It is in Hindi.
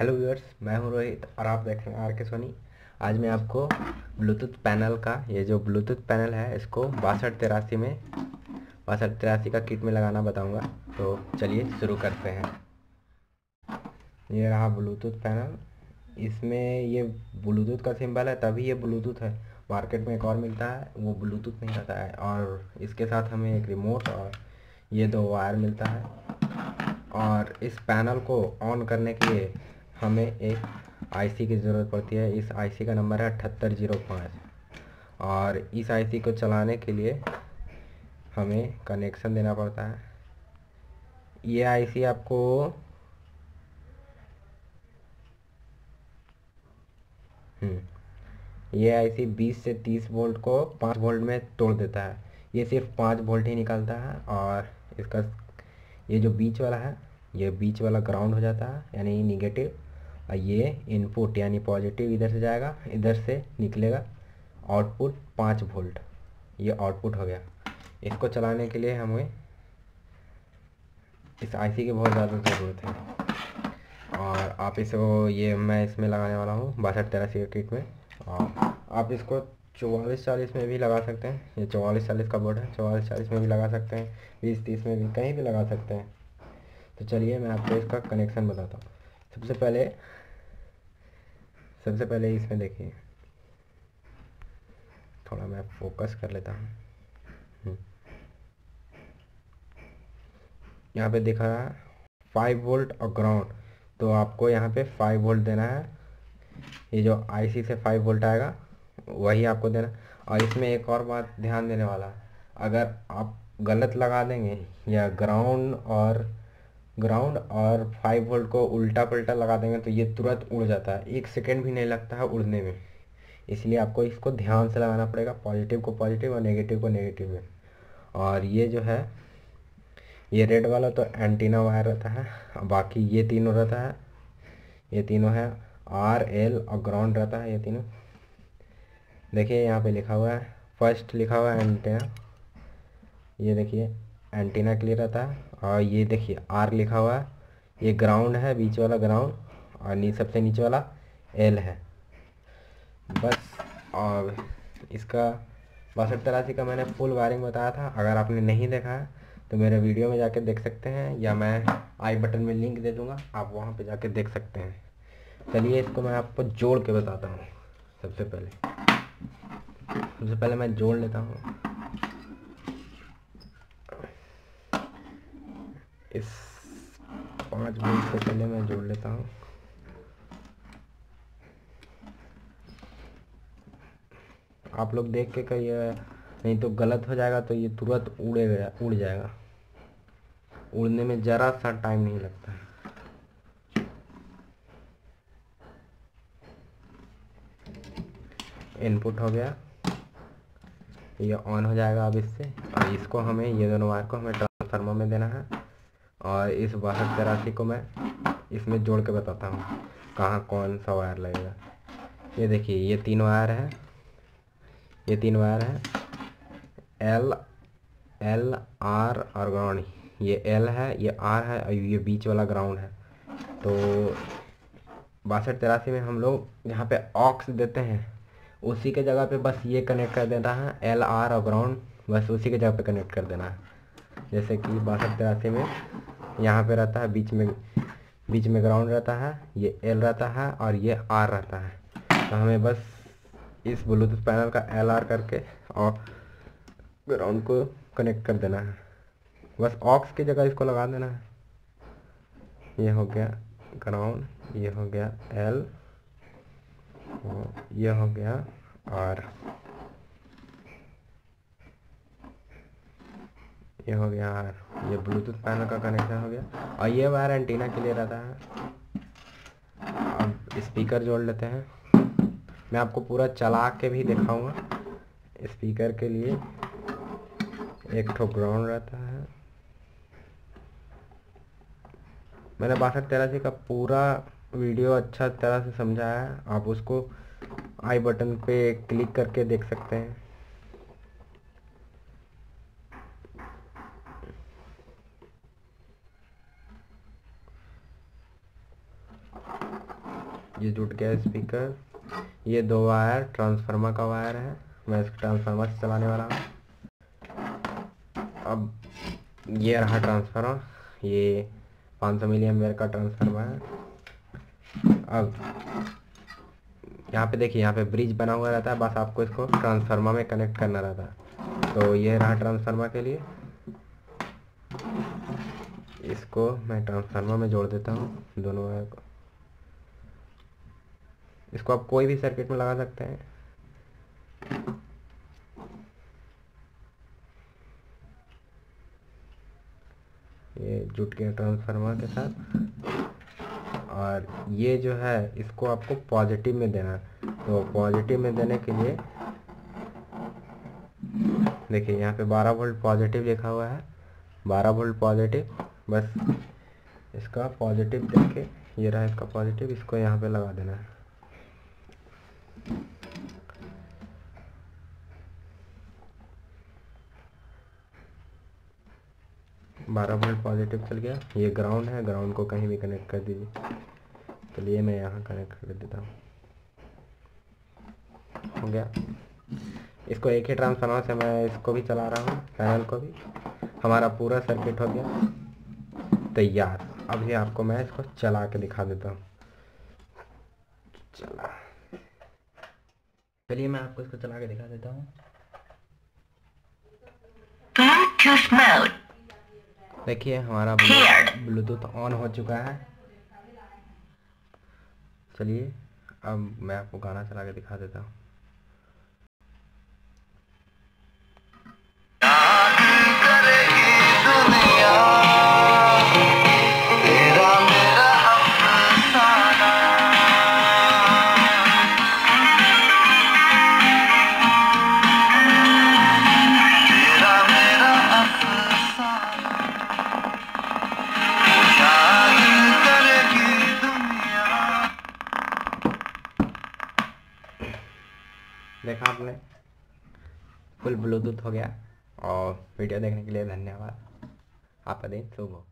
हेलो व्यूअर्स, मैं हूँ रोहित और आप देख रहे हैं आर के सोनी। आज मैं आपको ब्लूटूथ पैनल का, ये जो ब्लूटूथ पैनल है, इसको बासठ तिरासी में, बासठ तिरासी का किट में लगाना बताऊँगा। तो चलिए शुरू करते हैं। ये रहा ब्लूटूथ पैनल। इसमें ये ब्लूटूथ का सिंबल है, तभी ये ब्लूटूथ है। मार्केट में एक और मिलता है, वो ब्लूटूथ नहीं रहता है। और इसके साथ हमें एक रिमोट और ये दो वायर मिलता है। और इस पैनल को ऑन करने के लिए हमें एक आईसी की ज़रूरत पड़ती है। इस आईसी का नंबर है अठहत्तर ज़ीरो पाँच। और इस आईसी को चलाने के लिए हमें कनेक्शन देना पड़ता है। ये आईसी आपको हम्म, ये आईसी 20 से 30 वोल्ट को 5 वोल्ट में तोड़ देता है। ये सिर्फ़ 5 वोल्ट ही निकालता है और इसका ये जो बीच वाला है ये बीच वाला ग्राउंड हो जाता है यानी निगेटिव ये इनपुट यानी पॉजिटिव इधर से जाएगा, इधर से निकलेगा आउटपुट पाँच वोल्ट ये आउटपुट हो गया। इसको चलाने के लिए हमें इस आईसी की बहुत ज़्यादा ज़रूरत है। और आप इसको, ये मैं इसमें लगाने वाला हूँ, बासठ तेरासी किट में। और आप इसको चौवालीस चालीस में भी लगा सकते हैं। ये चौवालीस चालीस का बोर्ड है, चौवालीस चालीस में भी लगा सकते हैं, बीस तीस में भी, कहीं भी लगा सकते हैं। तो चलिए मैं आपको इसका कनेक्शन बताता हूँ। सबसे पहले सबसे पहले इसमें देखिए। थोड़ा मैं फोकस कर लेता हूँ। हम्म। यहाँ पे दिखा फाइव वोल्ट और ग्राउंड तो आपको यहाँ पे फाइव वोल्ट देना है। ये जो आईसी से फाइव वोल्ट आएगा, वही आपको देना। और इसमें एक और बात ध्यान देने वाला, अगर आप गलत लगा देंगे या ग्राउंड और ग्राउंड और फाइव वोल्ट को उल्टा पल्टा लगा देंगे तो ये तुरंत उड़ जाता है। एक सेकेंड भी नहीं लगता है उड़ने में। इसलिए आपको इसको ध्यान से लगाना पड़ेगा पॉजिटिव को पॉजिटिव और नेगेटिव को नेगेटिव में। और ये जो है, ये रेड वाला तो एंटीना वायर रहता है। बाकी ये तीनों रहता है। ये तीनों है। आर एल और ग्राउंड रहता है ये तीनों। देखिए यहाँ पे लिखा हुआ है। फ़र्स्ट लिखा हुआ है एंटीना ये देखिए। एंटीना के लिए रहता है। और ये देखिए आर लिखा हुआ है। ये ग्राउंड है, बीच वाला ग्राउंड और नी, सबसे नीचे वाला एल है। बस, और इसका बासठ तरासी का मैंने फुल वायरिंग बताया था। अगर आपने नहीं देखा है तो मेरे वीडियो में जाके देख सकते हैं, या मैं आई बटन में लिंक दे दूँगा। आप वहाँ पे जाके देख सकते हैं। चलिए, इसको मैं आपको जोड़ के बताता हूँ, सबसे पहले। सबसे पहले मैं जोड़ लेता हूँ। इस पाँच मिनट से पहले मैं जोड़ लेता हूँ। आप लोग देख के कहिए, नहीं तो गलत हो जाएगा तो ये तुरंत उड़ेगा उड़ जाएगा। उड़ने में ज़रा सा टाइम नहीं लगता है। इनपुट हो गया। ये ऑन हो जाएगा अब इससे। और इसको हमें, ये दोनों वायर को हमें ट्रांसफार्मर में देना है। और इस बासठ तेरासी को मैं इसमें जोड़ के बताता हूँ, कहाँ कौन सा वायर लगेगा। ये देखिए, ये तीन वायर है। ये तीन वायर है। एल एल, आर और ग्राउंड। ये एल है, ये आर है और ये बीच वाला ग्राउंड है। तो बासठ तिरासी में हम लोग यहाँ पे ऑक्स देते हैं। उसी के जगह पे बस ये कनेक्ट कर देना है, एल, आर और ग्राउंड। बस उसी के जगह पे कनेक्ट कर देना है। जैसे कि बासठ तिरासी में यहाँ पे रहता है, बीच में बीच में ग्राउंड रहता है, ये एल रहता है और ये आर रहता है। तो हमें बस इस ब्लूटूथ पैनल का एल आर करके और ग्राउंड को कनेक्ट कर देना है। बस ऑक्स की जगह इसको लगा देना है। ये हो गया ग्राउंड ये हो गया एल ये हो गया आर ये हो गया ये ब्लूटूथ पैनल का कनेक्शन हो गया। और ये वायर एंटीना के लिए रहता है। अब स्पीकर जोड़ लेते हैं। मैं आपको पूरा चला के भी दिखाऊँगा। स्पीकर के लिए एक ठो ग्राउंड रहता है। मैंने बासठ तेरासी का पूरा वीडियो अच्छा तरह से समझाया है। आप उसको आई बटन पे क्लिक करके देख सकते हैं। ये जुट गया स्पीकर ये दो वायर ट्रांसफार्मर का वायर है। मैं इसको ट्रांसफार्मर से चलाने वाला हूँ। अब ये रहा ट्रांसफार्मर ये 500 सौ मिली एम्पेयर का ट्रांसफार्मर है। अब यहाँ पे देखिए, यहाँ पे ब्रिज बना हुआ रहता है। बस आपको इसको ट्रांसफार्मर में कनेक्ट करना रहता है। तो ये रहा ट्रांसफार्मर के लिए। इसको मैं ट्रांसफार्मर में जोड़ देता हूँ। दोनों वायर को। इसको आप कोई भी सर्किट में लगा सकते हैं। ये जुट गया ट्रांसफार्मर के साथ। और ये जो है, इसको आपको पॉजिटिव में देना। तो पॉजिटिव में देने के लिए, देखिए यहाँ पे 12 वोल्ट पॉजिटिव लिखा हुआ है। 12 वोल्ट पॉजिटिव बस इसका पॉजिटिव देके ये रहा इसका पॉजिटिव इसको यहाँ पे लगा देना। है बारह वोल्ट पॉजिटिव चल गया। ये ग्राउंड है ग्राउंड को कहीं भी कनेक्ट कर दीजिए। चलिए मैं यहाँ कनेक्ट कर देता हूँ। हो गया। इसको एक ही ट्रांसफार्मर से मैं इसको भी चला रहा हूँ पैनल को भी। हमारा पूरा सर्किट हो गया। तैयार। अभी आपको मैं इसको चला के दिखा देता हूँ। चला। चलिए मैं आपको इसको चला के दिखा देता हूँ। Bluetooth mode. देखिए, हमारा ब्लूटूथ ऑन हो चुका है। चलिए, अब मैं आपको गाना चला के दिखा देता हूँ। देखा आपने? फुल ब्लूटूथ हो गया। और वीडियो देखने के लिए धन्यवाद। आपका दिन शुभ हो